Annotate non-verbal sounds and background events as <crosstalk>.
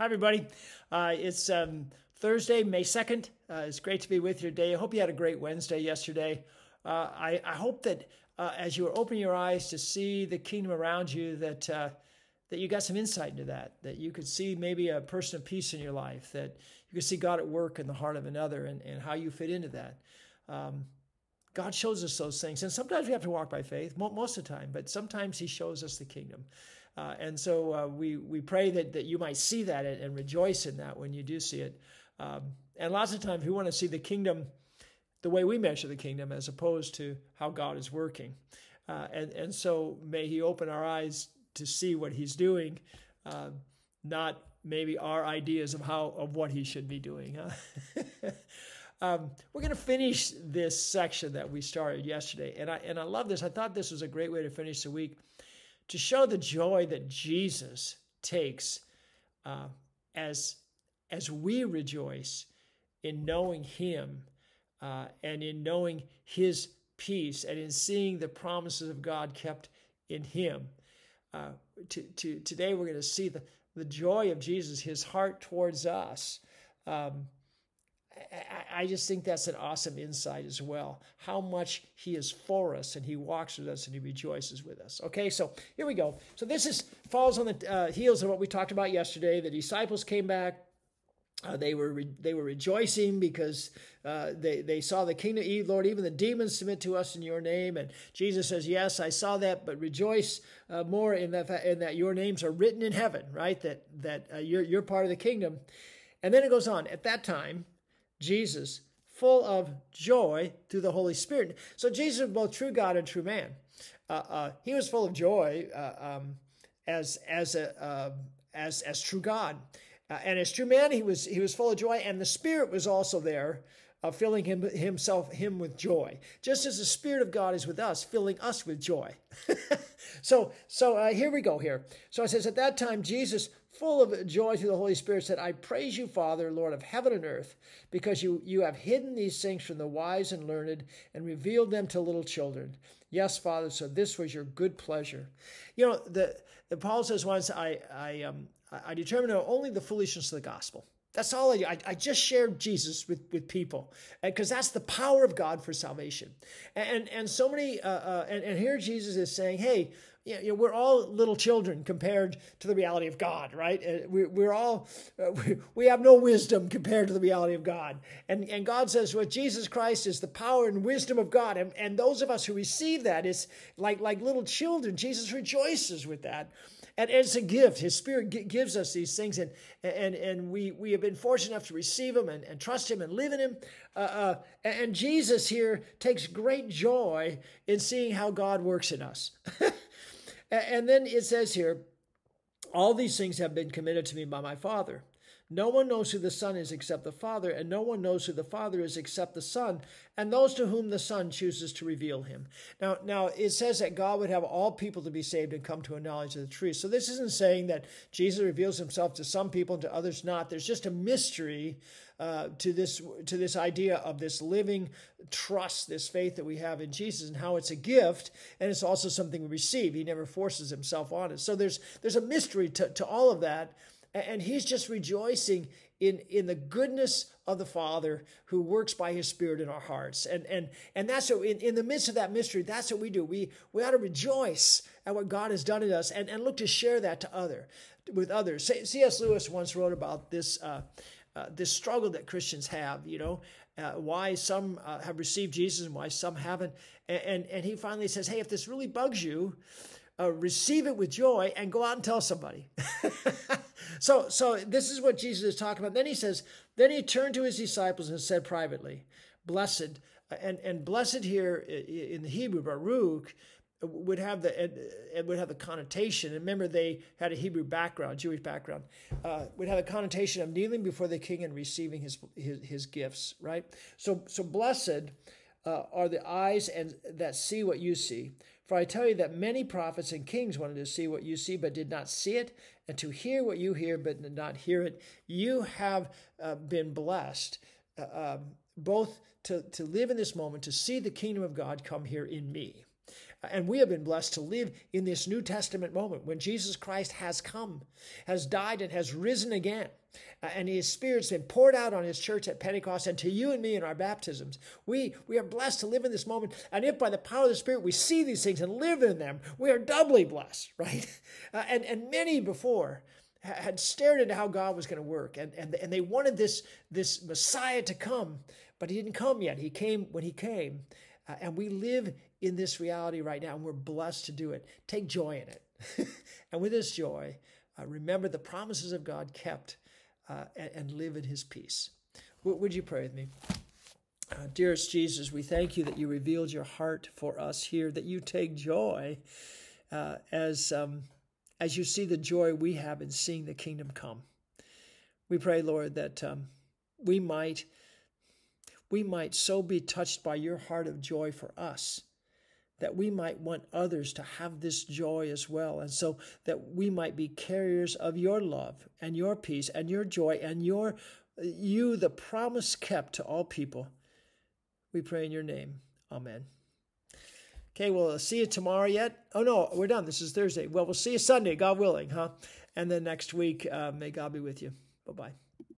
Hi, everybody. Uh, it's um, Thursday, May 2nd. Uh, it's great to be with you today. I hope you had a great Wednesday yesterday. Uh, I, I, hope that uh, as you were opening your eyes to see the kingdom around you, that, uh, that you got some insight into that, that you could see maybe a person of peace in your life, that you could see God at work in the heart of another and, and how you fit into that. Um, God shows us those things. And sometimes we have to walk by faith, most of the time, but sometimes He shows us the kingdom. Uh, and so uh, we, we pray that, that you might see that and, and rejoice in that when you do see it. Um, and lots of times we want to see the kingdom the way we measure the kingdom as opposed to how God is working. Uh, and, and so may He open our eyes to see what He's doing, uh, not maybe our ideas of how of what He should be doing. Huh? <laughs> um, we're going to finish this section that we started yesterday, and I and I love this. I thought this was a great way to finish the week to show the joy that Jesus takes uh, as, as we rejoice in knowing Him uh, and in knowing His peace and in seeing the promises of God kept in Him. Uh, to, to, today, we're going to see the, the joy of Jesus, His heart towards us. Um, I, just think that's an awesome insight as well. How much He is for us and He walks with us and He rejoices with us. Okay, so here we go. So this is falls on the uh, heels of what we talked about yesterday. The disciples came back. Uh, they were re- they were rejoicing because uh, they they saw the kingdom. Lord, even the demons submit to us in Your name. And Jesus says, "Yes, I saw that, but rejoice uh, more in that in that Your names are written in heaven. Right? That that uh, you're you're part of the kingdom." And then it goes on. At that time, Jesus, full of joy through the Holy Spirit. So Jesus was both true God and true man. Uh, uh, he was full of joy uh, um, as as a um, as as true God, uh, and as true man, he was he was full of joy, and the Spirit was also there. Uh, filling him himself him with joy, just as the Spirit of God is with us, filling us with joy. <laughs> so so uh, here we go here. So it says at that time Jesus full of joy through the Holy Spirit, said, I praise you, Father, Lord of heaven and earth, because you, you have hidden these things from the wise and learned and revealed them to little children. Yes, Father, so this was your good pleasure. You know, the, the Paul says once, I, I, um, I determined only the foolishness of the gospel. That's all I, I, I just shared Jesus with, with people because that's the power of God for salvation. And, and so many, uh, uh, and, and here Jesus is saying, hey, you know, we're all little children compared to the reality of God, right? Uh, we're all, uh, <laughs> we have no wisdom compared to the reality of God. And, and God says, well, Jesus Christ is the power and wisdom of God. And, and those of us who receive that is like, like little children. Jesus rejoices with that. And it's a gift. His Spirit gives us these things, and, and, and we, we have been fortunate enough to receive Him and, and trust Him and live in Him. Uh, uh, and Jesus here takes great joy in seeing how God works in us. <laughs> And then it says here, all these things have been committed to me by my Father. No one knows who the Son is except the Father, and no one knows who the Father is except the Son, and those to whom the Son chooses to reveal him. Now, now it says that God would have all people to be saved and come to a knowledge of the truth. So this isn't saying that Jesus reveals himself to some people and to others not. There's just a mystery uh, to this to this idea of this living trust, this faith that we have in Jesus, and how it's a gift and it's also something we receive. He never forces himself on us. So there's there's a mystery to, to all of that and he's just rejoicing in in the goodness of the father who works by his spirit in our hearts. And and and that's what in, in the midst of that mystery that's what we do. We we ought to rejoice at what god has done in us and and look to share that to other with others. Cs lewis once wrote about this uh, uh, this struggle that christians have you know uh, why some uh, have received jesus and why some haven't. And, and and he finally says hey if this really bugs you uh, receive it with joy and go out and tell somebody. <laughs> so, so this is what Jesus is talking about. Then he says, then he turned to his disciples and said privately, "Blessed." And and blessed here in the Hebrew, Baruch, would have the it would have the connotation. And remember, they had a Hebrew background, Jewish background. Uh, would have a connotation of kneeling before the king and receiving his his, his gifts. Right. So so blessed uh, are the eyes and that see what you see. For I tell you that many prophets and kings wanted to see what you see, but did not see it, and to hear what you hear, but did not hear it. You have uh, been blessed, uh, um, both to, to live in this moment, to see the kingdom of God come here in me. And we have been blessed to live in this New Testament moment when Jesus Christ has come, has died, and has risen again. Uh, and his spirit's been poured out on his church at Pentecost and to you and me in our baptisms. We, we are blessed to live in this moment. And if by the power of the Spirit we see these things and live in them, we are doubly blessed, <laughs> right? Uh, and, and many before had stared into how God was going to work. And, and, and they wanted this, this Messiah to come, but he didn't come yet. He came when he came. Uh, and we live in this reality right now, and we're blessed to do it. Take joy in it. <laughs> and with this joy, uh, remember the promises of God kept uh, and, and, live in his peace. W- would you pray with me? Uh, dearest Jesus, we thank you that you revealed your heart for us here, that you take joy uh, as, um, as you see the joy we have in seeing the kingdom come. We pray, Lord, that um, we might we might so be touched by your heart of joy for us that we might want others to have this joy as well. And so that we might be carriers of your love and your peace and your joy and your you, the promise kept to all people. We pray in your name. Amen. Okay, well, see you tomorrow yet? Oh, no, we're done. This is Thursday. Well, we'll see you Sunday, God willing, huh? And then next week, uh, may God be with you. Bye bye.